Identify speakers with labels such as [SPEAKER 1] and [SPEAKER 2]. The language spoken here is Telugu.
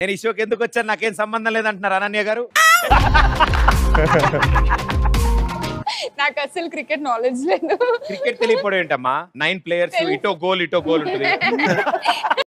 [SPEAKER 1] నేను ఈ షోకి ఎందుకు వచ్చాను? నాకేం సంబంధం లేదంటున్నారు అనన్య గారు?
[SPEAKER 2] నాకు అసలు క్రికెట్ నాలెడ్జ్ లేదు.
[SPEAKER 1] క్రికెట్ తెలియకపోవడం ఏంటమ్మా? నైన్ ప్లేయర్స్ ఇటో గోల్ ఇటో గోల్ ఉంటుంది.